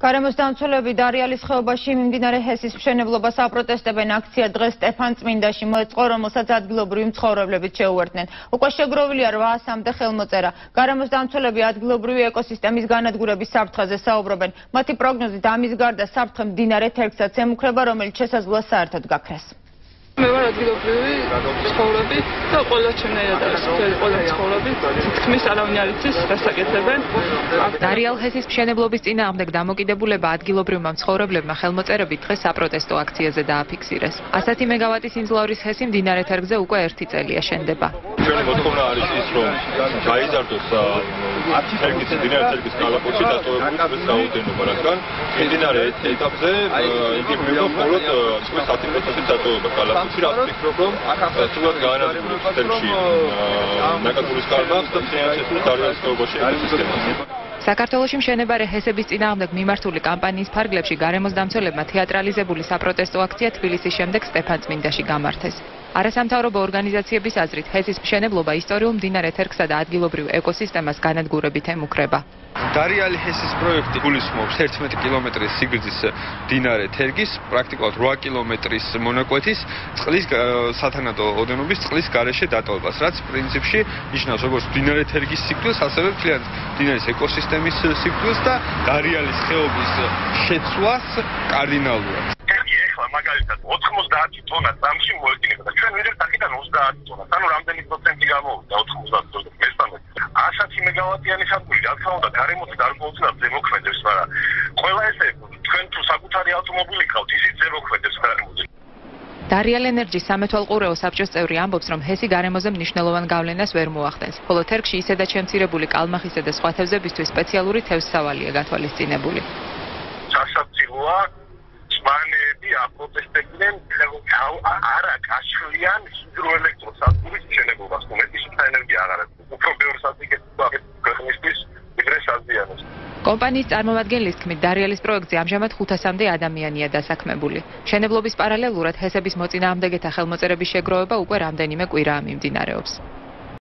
გარემოს დამცველები დარიალის ხეობაში მიმდინარე ჰესის მშენებლობას აპროტესტებენ. აქცია დღეს სტეფანწმინდაში მოეწყო რომელსაც ადგილობრივი მცხოვრებლებით შეუერთდნენ. უკვე შეგროვილია 800-მდე ხელმოწერა. გარემოს დამცველები ადგილობრივი ეკოსისტემის განადგურების საფრთხეზე საუბრობენ. მათი პროგნოზით ამის გარდა საფრთხე მდინარე თერგსაც ემუქრება რომელიც შესაძლოა საერთოდ გაქრეს მე ვარ ადგილობრივი ცხოვრები და ყველა ჩემნაირად არის მთელი ყველა ცხოვრები თქმის არავინ არ იცის დასაკეთებენ. დარიალ ჰესის მშენებლობის წინააღმდეგ დამოკიდებულება ადგილობრივმა მცხოვრებლებმა ხელმოწერებით დღეს საპროტესტო აქციაზე დააფიქსირეს. 100 მეგავატის ინძლავრის ჰესი მდინარე თერგზე უკვე ერთი წელია შენდება. ჩვენი მოთხოვნა არის ის რომ გაიზარდოს თერგის მდინარე თერგის კალაპოტში დატოვებული საუდენობა რადგან მდინარე ეტაპზე იგებება მხოლოდ წყლის 10%-ით დატოვება კალაპოტში რა ვფიქრობ რომ სულად გაანადგურებს თერგში ნაკადულის კარბას და ფინანსების დარიალისობაში ეკოსისტემას საქართველოს მშენებარე ჰესების წინააღმდეგ მიმართული კამპანიის ფარგლებში გარემოს დამცველებმა თეატრალიზებული საპროტესტო აქცია თბილისის შემდეგ სტეფანწმინდაში გამართეს. არასამთავრობო ორგანიზაციების აზრით ჰესის მშენებლობა ისტორიულ მდინარე თერგსა და ადგილობრივ ეკოსისტემას განადგურებით ემუქრება. დარიალი ჰესის პროექტი გულისხმობს 11 კილომეტრის სიგრძის დინარე თერგის, პრაქტიკულად 8 კილომეტრის მონაკვეთის წყლის სათანადო ოდენობის წყლის გარეშე დატოვებას, რაც პრინციპში ნიშნავს როგორც დინარე თერგის სიკვდილს, ასევე მთლიანად დინარის ეკოსისტემის სიკვდილს და დარიალის ხეობის შეცვლას კარდინალურად. მაგალითად 90 ტონა წამში მოედინება და ჩვენ ვიღებთ აქედან 30 ტონა. ანუ რამდენი პროცენტი გამოვიდა 90 ტონა? მესამე 100 მეგავატიანი სადგური რა თქმა უნდა გარემოც გარკვეულწილად ზემოქმედებს, მაგრამ ყველა ესე თქვენ თუ საკუთარი ავტომობილი ყავთ, ისიც ზემოქმედებს გარემოზე. დარიალ ენერგიის სამეთვალყურეო საბჭოს წევრი ამბობს, რომ ჰესი გარემოზე მნიშვნელოვან გავლენას ვერ მოახდენს, ხოლო თერგში ისედაც შემცირებული კალმახისა და სხვა თევზებისთვის სპეციალური თევზსავალია გათვალისწინებული. სასაცილოა აპროტესტებდნენ არა კაშლიან ჰიდროელექტროსადგურის მშენებლობას, რომელიც საენერგია აღარ არის. უფრო ბევრ სასიკეთო ქვეყნისთვის ვიდრე საზიანოს. კომპანიის წარმომადგენლის თქმით, დარიალის პროექტზე ამჟამად 500-მდე ადამიანია დასაქმებული. მშენებლობის პარალელურად ჰესების მოწინააღმდეგეთა ხელმოწერების შეგროვება უკვე რამდენიმე კვირაა მიმდინარეობს.